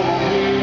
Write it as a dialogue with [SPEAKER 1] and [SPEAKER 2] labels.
[SPEAKER 1] on me.